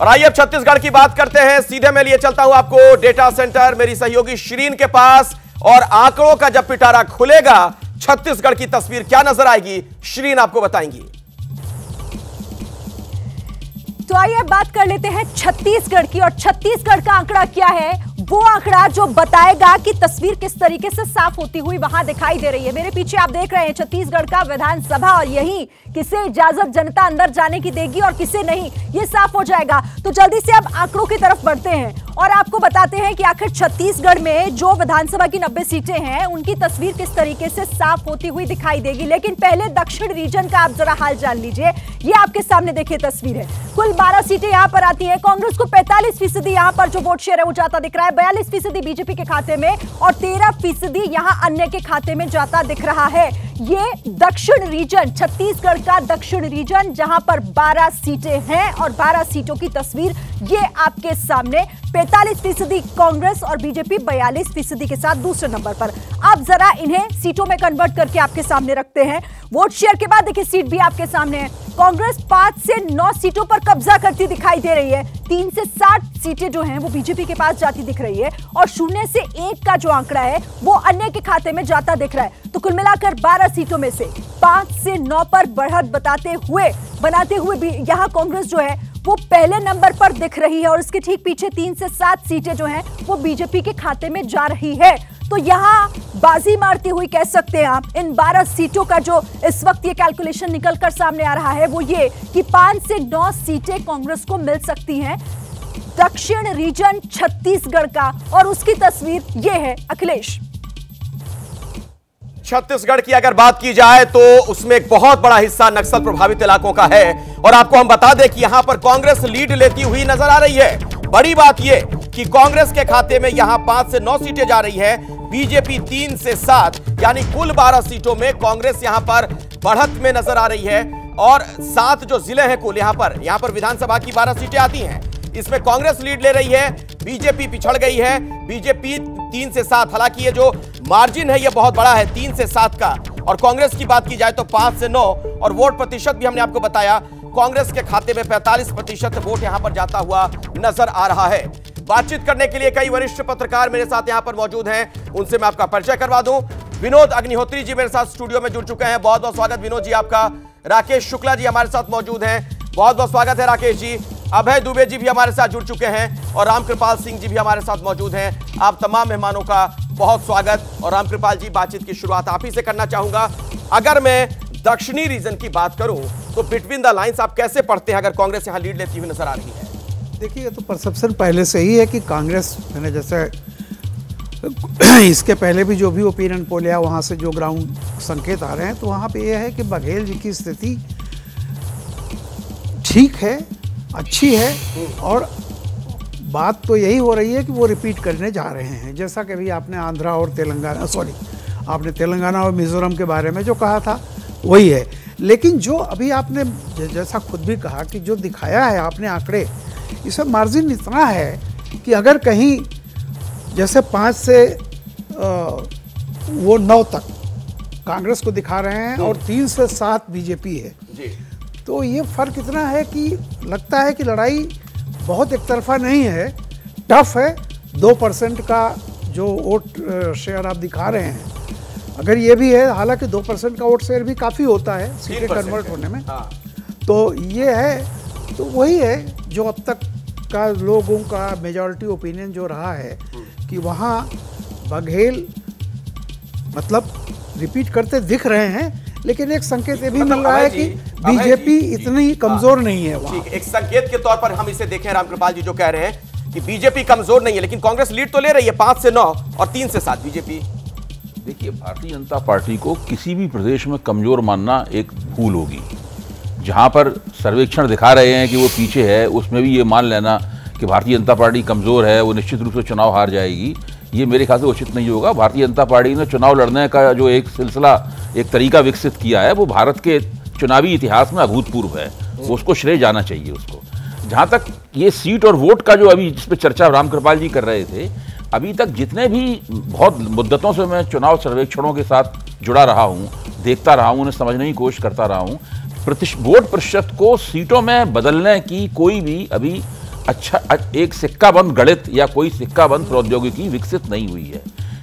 और आइए अब छत्तीसगढ़ की बात करते हैं। सीधे मैं लिए चलता हूँ आपको डेटा सेंटर। मेरी सहयोगी श्रीन के पास और आंकड़ों का जब पिटारा खुलेगा, छत्तीसगढ़ की तस्वीर क्या नज़र आएगी? श्रीन आपको बताएँगी। तो आइए बात कर लेते हैं छत्तीसगढ़ की और छत्तीसगढ़ का आंकड़ा क्या है? वो आंकड़ा जो बताएगा कि तस्वीर किस तरीके से साफ़ होती हुई वहाँ दिखाई दे रही है। मेरे पीछे आप देख रहे हैं छत्तीसगढ़ का विधानसभा और यही किसे इजाज़त जनता अंदर जाने की देगी और किसे नहीं, ये साफ़ हो जाएगा। तो जल्दी से अब आंकड़ों की तरफ़ बढ़ते हैं। और आपको बताते हैं कि आखिर छत्तीसगढ़ में जो विधानसभा की 90 सीटें हैं, उनकी तस्वीर किस तरीके से साफ़ होती हुई दिखाई देगी। लेकिन पहले दक्षिण रीजन का आप जरा हाल जान लीजिए। ये आपके सामने देखिए तस्वीर है। कुल 12 सीटें यहाँ पर आती हैं। कांग्रेस को 45 फ़ीसदी यहाँ पर जो वोट शेयर है वो जाता दिख रहा है। बयालीस फ़ीसदी बीजेपी के खाते में और तेरह फ़ीसदी यहाँ अन्य के खाते में जाता दिख रहा है। ये दक्षिण रीजन, छत्तीसगढ़ का दक्षिण रीजन जहाँ पर 12 सीटें हैं और 12 सीटों की तस्वीर ये आपके सामने। 45 फ़ीसदी कांग्रेस और बीजेपी 42 फ़ीसदी के साथ दूसरे नंबर पर। आप जरा इन्हें सीटों में कन्वर्ट करके आपके सामने रखते हैं। वोट शेयर के बाद देखिए सीट भी आपके सामने है। कांग्रेस पाँच से नौ सीटों पर कब्जा करती दिखाई दे रही है। तीन से साठ सीटें जो हैं वो बीजेपी के पास जाती दिख रही है और शून्य से एक का जो आंकड़ा है वो अन्य के खाते में जाता दिख रहा है। तो कुल मिलाकर बारह सीटों में से पाँच से नौ पर बढ़त बताते हुए, बनाते हुए भी यहाँ कांग्रेस जो है वो पहले नंबर पर दिख रही है और इसके ठीक पीछे तीन से सात सीटें जो हैं, वो बीजेपी के खाते में जा रही है। तो यहाँ बाजी मारती हुई कह सकते हैं आप, इन 12 सीटों का जो इस वक्त ये कैलकुलेशन निकल कर सामने आ रहा है, वो ये कि पाँच से नौ सीटें कांग्रेस को मिल सकती हैं। दक्षिण रीजन छत्तीसगढ़ का, और उसकी तस्वीर ये है, अखिलेश। छत्तीसगढ़ की अगर बात की जाए तो उसमें एक बहुत बड़ा हिस्सा नक्सल प्रभावित इलाकों का है। और आपको हम बता दें कि यहाँ पर कांग्रेस लीड लेती हुई नज़र आ रही है। बड़ी बात यह कि कांग्रेस के खाते में यहाँ पाँच से नौ सीटें जा रही है। बीजेपी तीन से सात, यानी कुल बारह सीटों में कांग्रेस यहाँ पर बढ़त में नज़र आ रही है। और सात जो ज़िले हैं कुल यहाँ पर यहाँ पर विधानसभा की बारह सीटें आती हैं। इसमें कांग्रेस लीड ले रही है, बीजेपी पिछड़ गई है। बीजेपी तीन से सात, हालाँकि ये जो मार्जिन है यह बहुत बड़ा है, तीन से सात का। और कांग्रेस की बात की जाए तो पाँच से नौ, और वोट प्रतिशत भी हमने आपको बताया, कांग्रेस के खाते में 45 प्रतिशत वोट यहाँ पर जाता हुआ नज़र आ रहा है। बातचीत करने के लिए कई वरिष्ठ पत्रकार मेरे साथ यहाँ पर मौजूद हैं, उनसे मैं आपका परिचय करवा दूँ। विनोद अग्निहोत्री जी मेरे साथ स्टूडियो में जुड़ चुके हैं। बहुत बहुत स्वागत विनोद जी आपका। राकेश शुक्ला जी हमारे साथ मौजूद हैं। बहुत बहुत स्वागत है राकेश जी। अभय दुबे जी भी हमारे साथ जुड़ चुके हैं, और रामकृपाल सिंह जी भी हमारे साथ मौजूद हैं। आप तमाम मेहमानों का बहुत स्वागत और रामकृपाल जी, बातचीत की शुरुआत आप ही से करना चाहूँगा। अगर मैं दक्षिणी रीजन की बात करूँ तो बिटवीन द लाइंस आप कैसे पढ़ते हैं अगर कांग्रेस यहाँ लीड लेती हुई नज़र आ रही है? देखिए तो परसेप्शन पहले से ही है कि कांग्रेस, मैंने जैसे, इसके पहले भी जो भी ओपिनियन पोल या वहाँ से जो ग्राउंड संकेत आ रहे हैं तो वहाँ पे यह है कि बघेल जी की स्थिति ठीक है, अच्छी है, और बात तो यही हो रही है कि वो रिपीट करने जा रहे हैं। जैसा कि अभी आपने आंध्रा और तेलंगाना सॉरी आपने तेलंगाना और मिज़ोरम के बारे में जो कहा था वही है। लेकिन जो अभी आपने जैसा खुद भी कहा कि जो दिखाया है आपने आंकड़े इसमें मार्जिन इतना है कि अगर कहीं जैसे पाँच से आ, वो नौ तक कांग्रेस को दिखा रहे हैं और तीन से सात बीजेपी है। जी। तो ये फ़र्क इतना है कि लगता है कि लड़ाई बहुत एक तरफा नहीं है टफ है दो परसेंट का जो वोट शेयर आप दिखा रहे हैं। अगर ये भी है हालाँकि दो परसेंट का वोट शेयर भी काफ़ी होता है सीटें कन्वर्ट होने में। हाँ। तो ये है तो वही है जो अब तक का लोगों का मेजॉरिटी ओपिनियन जो रहा है कि वहाँ बघेल मतलब रिपीट करते दिख रहे हैं लेकिन एक संकेत ये भी मतलब मिल रहा है कि बीजेपी इतनी कमज़ोर नहीं है ठीक एक संकेत के तौर पर हम इसे देखें रामकृपाल जी जो कह रहे हैं कि बीजेपी कमज़ोर नहीं है लेकिन कांग्रेस लीड तो ले रही है पाँच से नौ और तीन से सात बीजेपी। देखिए भारतीय जनता पार्टी को किसी भी प्रदेश में कमज़ोर मानना एक भूल होगी। जहाँ पर सर्वेक्षण दिखा रहे हैं कि वो पीछे है उसमें भी ये मान लेना कि भारतीय जनता पार्टी कमज़ोर है वो निश्चित रूप से चुनाव हार जाएगी। ये मेरे ख्याल से उचित नहीं होगा। भारतीय जनता पार्टी ने चुनाव लड़ने का जो एक सिलसिला एक तरीका विकसित किया है वो भारत के चुनावी इतिहास में अभूतपूर्व है। उसको श्रेय जाना चाहिए उसको। जहाँ तक ये सीट और वोट का जो अभी जिस पे चर्चा रामकृपाल जी कर रहे थे अभी तक जितने भी बहुत मुद्दतों से मैं चुनाव सर्वेक्षणों के साथ जुड़ा रहा हूँ देखता रहा हूँ उन्हें समझने की कोशिश करता रहा हूँ वोट प्रतिशत को सीटों में बदलने की कोई भी अभी अच्छा एक सिक्का बंद गणित या कोई सिक्का बंद प्रौद्योगिकी विकसित नहीं हुई है।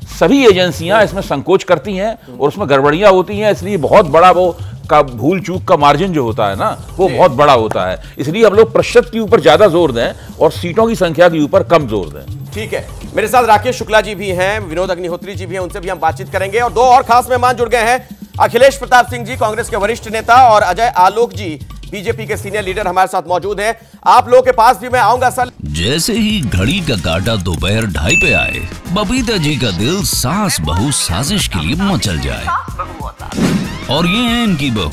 सभी एजेंसियाँ इसमें संकोच करती हैं और उसमें गड़बड़ियाँ होती हैं, इसलिए बहुत बड़ा वो का भूल चूक का मार्जिन जो होता है ना, वो बहुत बड़ा होता है। इसलिए हम लोग प्रतिशत के ऊपर ज़्यादा ज़ोर दें और सीटों की संख्या के ऊपर कम ज़ोर दें। ठीक है। मेरे साथ राकेश शुक्ला जी भी हैं, विनोद अग्निहोत्री जी भी हैं, उनसे भी हम बातचीत करेंगे। और दो और खास मेहमान जुड़ गए हैं, अखिलेश प्रताप सिंह जी, कांग्रेस के वरिष्ठ नेता, और अजय आलोक जी बीजेपी के सीनियर लीडर हमारे साथ मौजूद हैं। आप लोगों के पास भी मैं आऊँगा, सर। जैसे ही घड़ी का काटा दोपहर ढाई पे आए, बबीता जी का दिल सास बहू साजिश के लिए मचल जाए। और ये है इनकी बहू।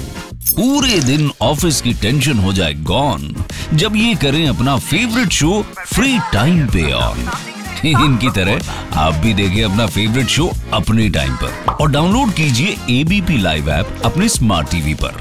पूरे दिन ऑफ़िस की टेंशन हो जाए, गॉन। जब ये करें अपना फेवरेट शो, फ्री टाइम पे ऑन। इनकी तरह, आप भी देखिए अपना फेवरेट शो अपने टाइम पर। और डाउनलोड कीजिए एबीपी लाइव ऐप अपने स्मार्ट टीवी पर।